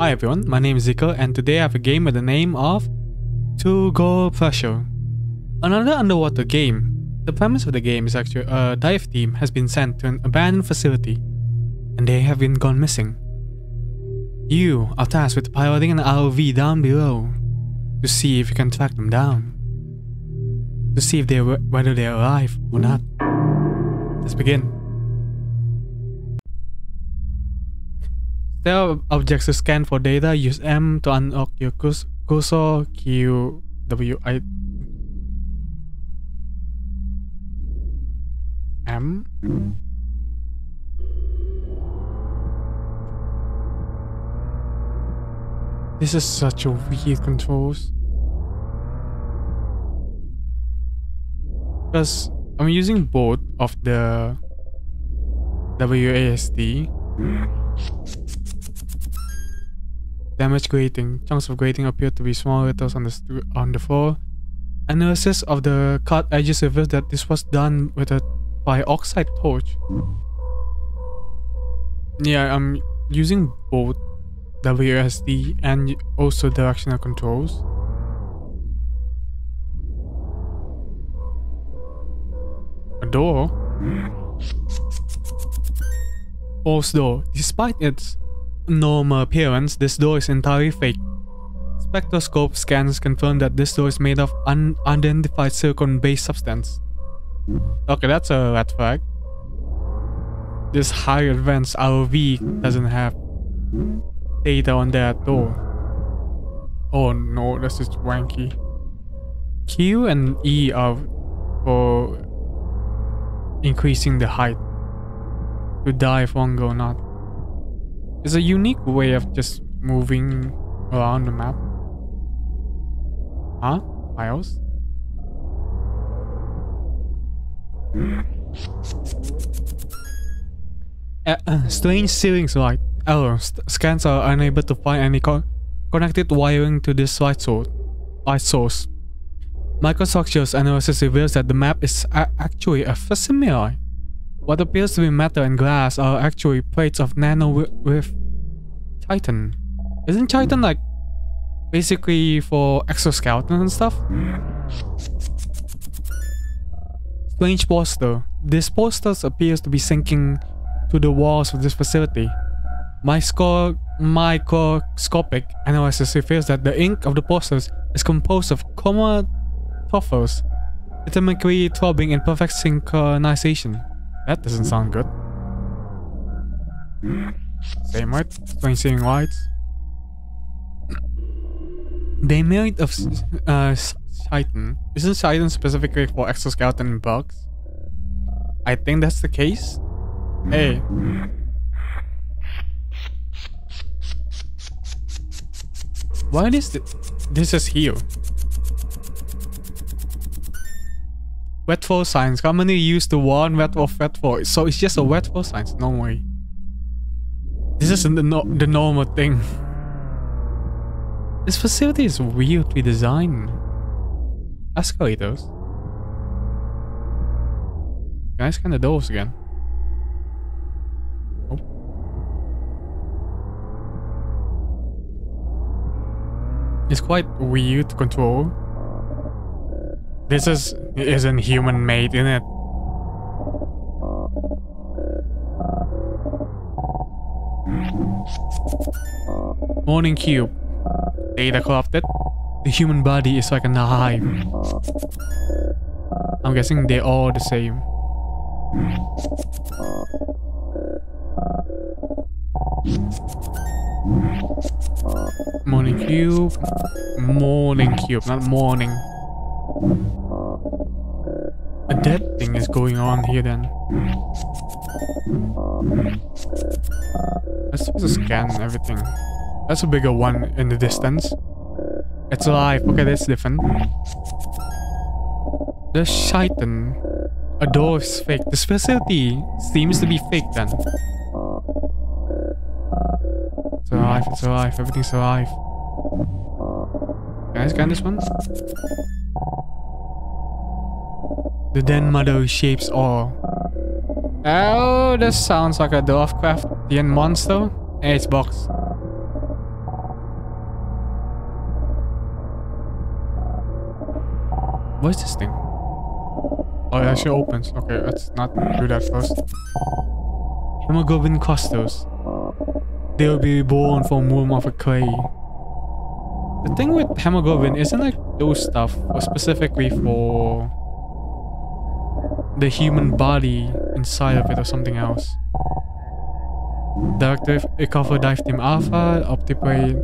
Hi everyone, my name is Zico and today I have a game with the name of Turgor Pressure. Another underwater game. The premise of the game is actually uh, a dive team has been sent to an abandoned facility and they have been gone missing. You are tasked with piloting an ROV down below to see if you can track them down. To see if they whether they're alive or not. Let's begin. Are objects to scan for data. Use M to unlock your cursor. Q W I M. This is such a weird controls. Because I'm using both of the WASD. Damage grating. Chunks of grating appear to be small letters on the on the floor. Analysis of the cut edges reveals that this was done with a oxide torch. Yeah, I'm using both WSD and also directional controls. A door? Hmm. False door. Despite its normal appearance, this door is entirely fake. Spectroscope scans confirm that this door is made of unidentified silicon-based substance. Okay, that's a red flag. This high advanced ROV doesn't have data on that door. Oh no, this is wanky. Q and E are for increasing the height to if one go not. It's a unique way of just moving around the map. Huh? Miles? Uh, uh, strange ceilings light. Error. Scans are unable to find any co connected wiring to this light source. Light source. Microstructures analysis reveals that the map is actually a facsimile. What appears to be metal and glass are actually plates of nano with titan. Isn't Titan like basically for exoskeleton and stuff? Strange poster. This poster appears to be sinking to the walls of this facility. My score microscopic analysis reveals that the ink of the posters is composed of chromatophores, rhythmically throbbing in perfect synchronization. That doesn't sound good. Same right? Strange lights. They made of uh, chitin. Isn't chitin specifically for exoskeleton bugs? I think that's the case. Hey. Why is this? This is here. Wet for signs. Commonly used to warn wet of wet for. So it's just a wet for signs. No way. This isn't the, no the normal thing. This facility is weirdly designed. Escalators. Can I scan the doors again? It's quite weird to control. This is isn't human made, in it? Morning cube. Data corrupted. The human body is like a hive. I'm guessing they're all the same. Morning cube. Morning cube, not morning. A dead thing is going on here then. Let's just scan everything. That's a bigger one in the distance. It's alive. Okay, that's different. The Shaitan. A door is fake. This facility seems to be fake then. It's alive, it's alive, everything's alive. Can I scan this one? The Denmado shapes all. Oh, this sounds like a Lovecraftian monster in its box. What is this thing? Oh, it actually opens. Okay, let's not do that first. Hemoglobin costos. They will be born from womb of a clay. The thing with hemoglobin isn't like those stuff, specifically for the human body inside of it or something else. Directive Ecover Dive Team Alpha, Optiplay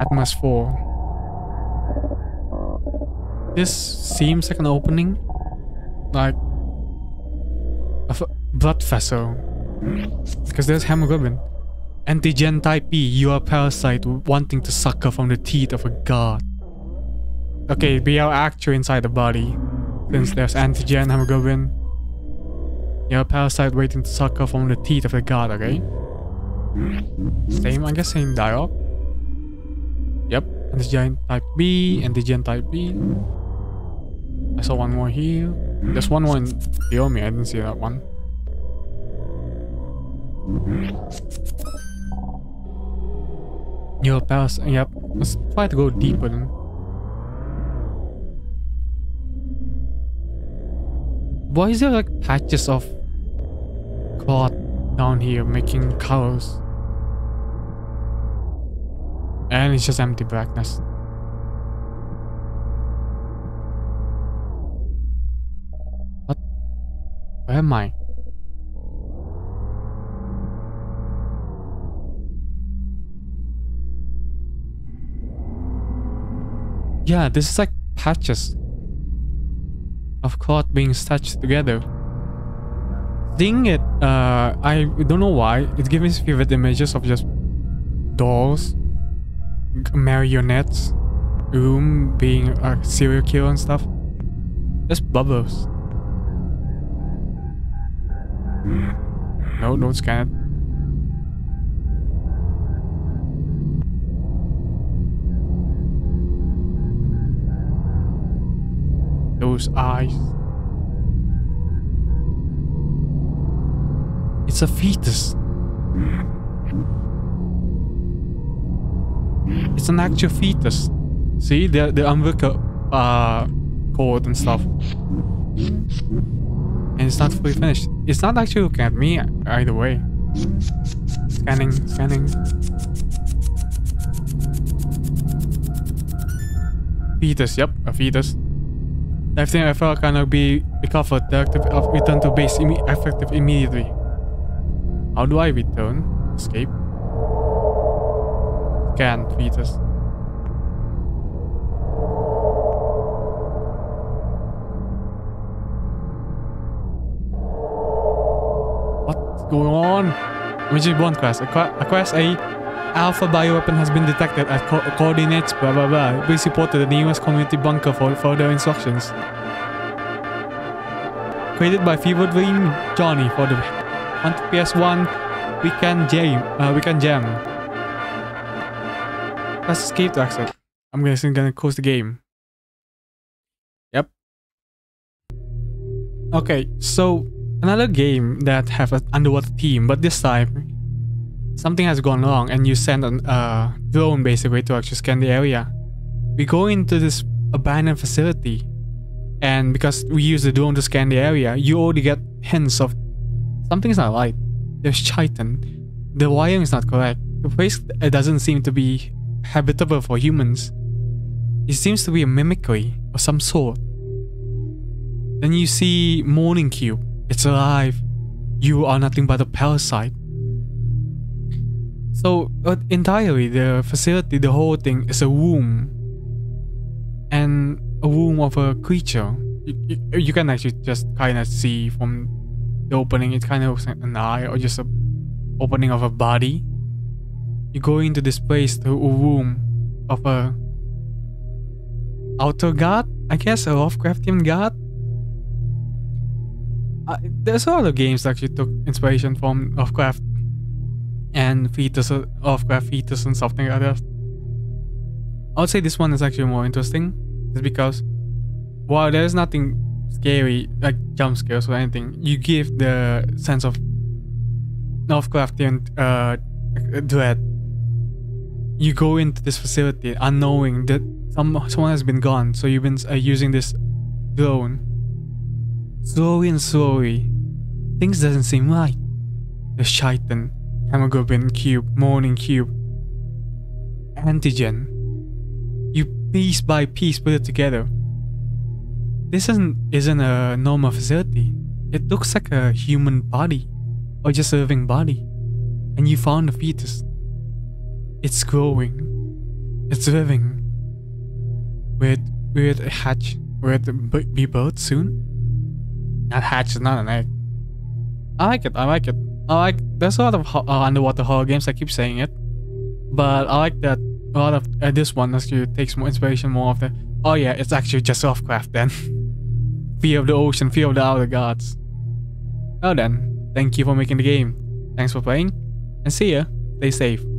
Atmos 4. This seems like an opening. Like a blood vessel. Because there's hemoglobin. Antigen type B, you are a parasite wanting to sucker from the teeth of a god. Okay, we are actually inside the body. Since there's antigen, hemoglobin. You're a parasite waiting to sucker from the teeth of the god, okay? Same, I guess, same dialogue. Yep, antigen type B, antigen type B. I saw one more here. There's one more in me. I didn't see that one. Your pass. Yep. Let's try to go deeper then. Why is there like patches of cloth down here making colors? And it's just empty blackness. What? Where am I? Yeah, this is like patches of cloth being stitched together. Seeing it, uh, I don't know why, it gives me vivid images of just dolls, marionettes, room being a serial killer and stuff. Just bubbles. No, don't scan it. Those eyes. It's a fetus. It's an actual fetus. See, the the umbilical uh cord and stuff and it's not fully finished. It's not actually looking at me either way. Scanning, scanning. Fetus, yep, a fetus. Everything I felt cannot be recovered. The active of return to base imme effective immediately. How do I return? Escape. Scan fetus. What's going on? Which one quest? A, a quest A alpha bioweapon has been detected at co coordinates blah blah blah. Please report to the nearest community bunker for further instructions. Created by Fever Dream Johnny for the PS1 Weekend Jam. Uh, weekend Jam. Press escape to exit. I'm guessing gonna close the game. Yep. Okay, so Another game that have an underwater theme, but this time something has gone wrong and you send a uh, drone basically to actually scan the area. We go into this abandoned facility and because we use the drone to scan the area, you already get hints of something's not right. There's chitin. The wiring is not correct. The place doesn't seem to be habitable for humans. It seems to be a mimicry of some sort. Then you see Morning Cube it's alive. You are nothing but a parasite. So, entirely, the facility, the whole thing is a womb. And a womb of a creature. You, you, you can actually just kind of see from the opening, it kind of looks like an eye or just a opening of a body. You go into this place, to a womb of a outer god, I guess, a Lovecraftian god uh, there's a lot of games that actually took inspiration from Lovecraft and fetus, of fetus and something like that. I would say this one is actually more interesting, just because while there's nothing scary like jump scares or anything, you give the sense of Lovecraftian uh, dread. You go into this facility unknowing that some someone has been gone, so you've been uh, using this drone. Slowly and slowly, things doesn't seem right. The chitin, hemoglobin cube, morning cube, antigen. You piece by piece put it together. This isn't isn't a normal facility. It looks like a human body, or just a living body, and you found a fetus. It's growing. It's living. Will it, will hatch? Will it be birthed soon? Not hatch is not an egg. I like it. I like it. I like. There's a lot of uh, underwater horror games. I keep saying it, but I like that a lot of uh, this one actually takes more inspiration more of the. Oh yeah, it's actually just Lovecraft then. fear of the ocean, fear of the outer gods. Well then, thank you for making the game. Thanks for playing, and see ya. Stay safe.